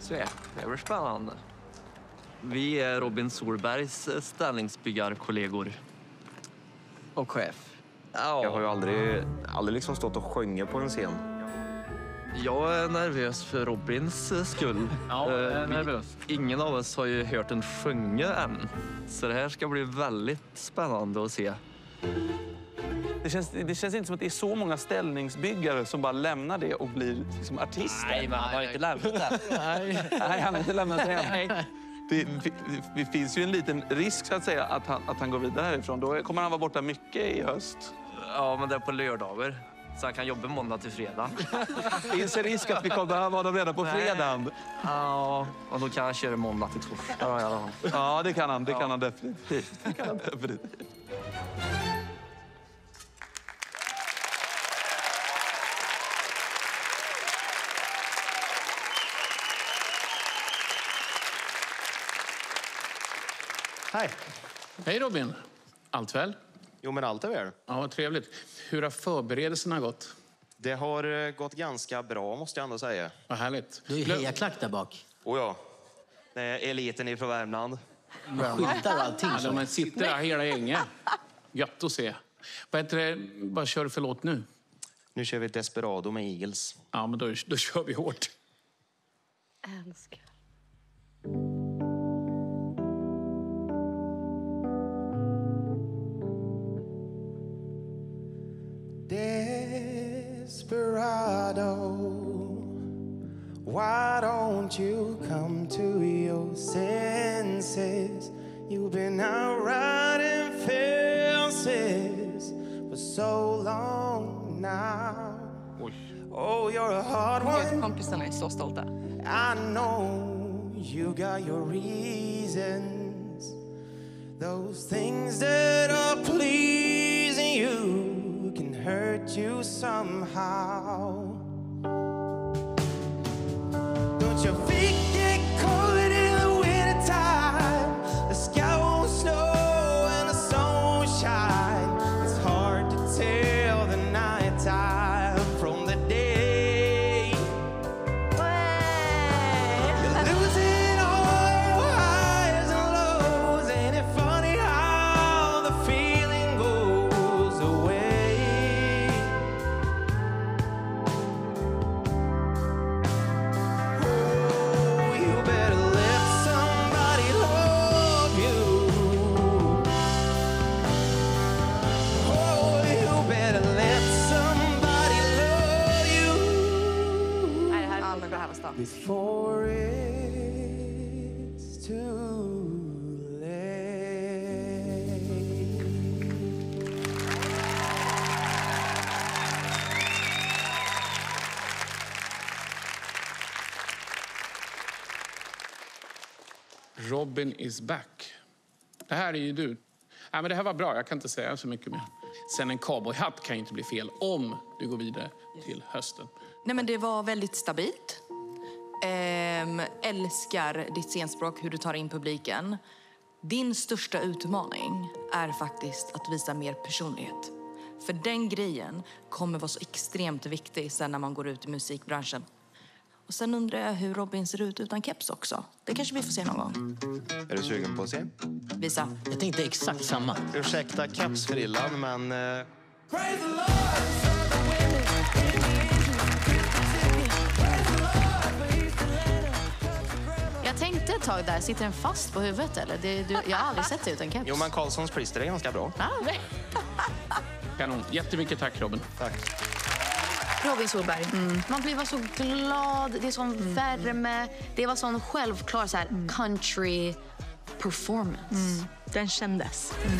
Så är det blir spännande. Vi är Robin Solbergs eh, ställningsbyggarkollegor. Och chef. Ja, Jag har ju aldrig, aldrig liksom stått och sjungit på en scen. jag är nervös för Robins eh, skull. Ja, jag är Eh, vi- nervös. Ingen av oss har ju hört en sjunga än. Så det här ska bli väldigt spännande att se. Det känns, det känns inte som att det är så många ställningsbyggare som bara lämnar det och blir liksom artister. men han har inte lämnat det. Nej, han har inte lämnat det än. Det, det, det finns ju en liten risk så att säga att han, att han går vidare härifrån. Då kommer han vara borta mycket i höst. Ja, men det är på lördagar. Så han kan jobba måndag till fredag. Finns en risk att vi kommer behöva dem redan på Nej. fredagen? Ja, och då kan han köra måndag till torsdag. Ja, ja. Ja, det kan han. Det kan han definitivt. Det kan han definitivt. Hej! Hej Robin! Allt väl? Jo, men allt är väl. Ja, vad trevligt. Hur har förberedelserna gått? Det har eh, gått ganska bra, måste jag ändå säga. Vad härligt. Du är hejaklack där bak. Och ja, det är eliten ifrån Värmland. Skyltar och allting. Ja, de sitter där hela gänget. Gött att se. Vad, heter det? Vad kör du för låt nu? Nu kör vi Desperado med Eagles. Ja, men då, då kör vi hårt. Älskar. Desperado, why don't you come to your senses? You've been out riding fences for so long now. Oh, you're a hard one. Kompisarna är så stolta. I know you got your reasons. Those things that are pleasing you can hurt you somehow. Då. Before it's too late. Robin is back. Det här är ju du. Ja, men det här var bra, jag kan inte säga så mycket mer. Sen en cowboyhatt kan ju inte bli fel om du går vidare till hösten. Nej, men det var väldigt stabilt. Ehm, älskar ditt scenspråk, hur du tar in publiken. Din största utmaning är faktiskt att visa mer personlighet. För den grejen kommer vara så extremt viktig sen när man går ut i musikbranschen. Och sen undrar jag hur Robin ser ut utan keps också. Det kanske vi får se någon gång. Är du sugen på att se? Visa. Jag tänkte exakt samma. Ursäkta kepsfrillan, men... eh, tag där, sitter den fast på huvudet eller? Det, du, jag har aldrig sett det utan keps. Jo, men Karlssons klister är ganska bra. Nej. Kanon. Jättemycket tack Robin. Tack. Robin Solberg, man blir bara så glad, det är sån värme. Det var sån självklar så här, country performance. Den kändes. Mm.